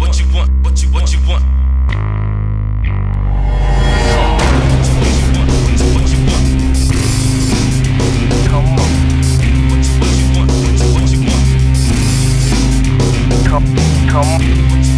what you want, what you what you want. Come on. Come, come